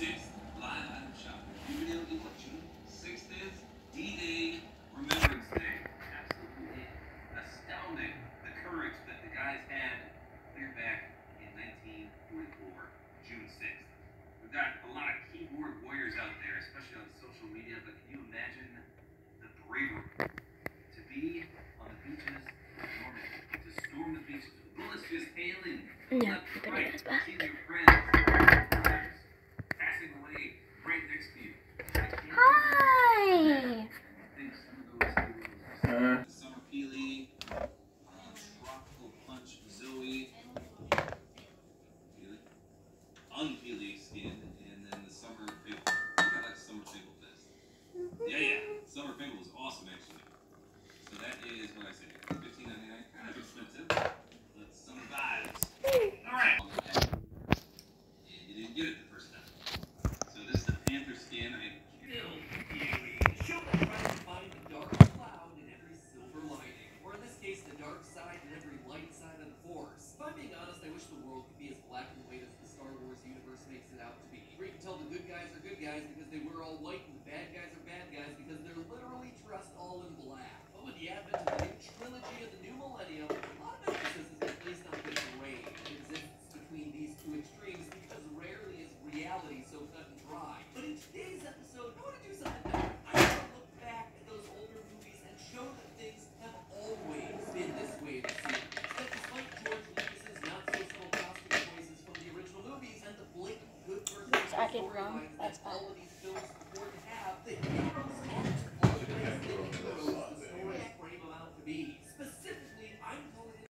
Sixth, Sixth is D-Day Remembrance Day. Absolutely astounding the courage that the guys had clear back in 1944, June 6th. We've got a lot of keyboard warriors out there, especially on social media, but can you imagine the bravery to be on the beaches of Normandy, to storm the beaches with bullets just hailing? Yeah, no, right, back. white side of the force. If I'm being honest, I wish the world could be as black and white as the Star Wars universe makes it out to be. Where you can tell the good guys are good guys because they were all white second room. That's fine.